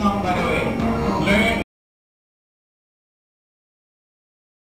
not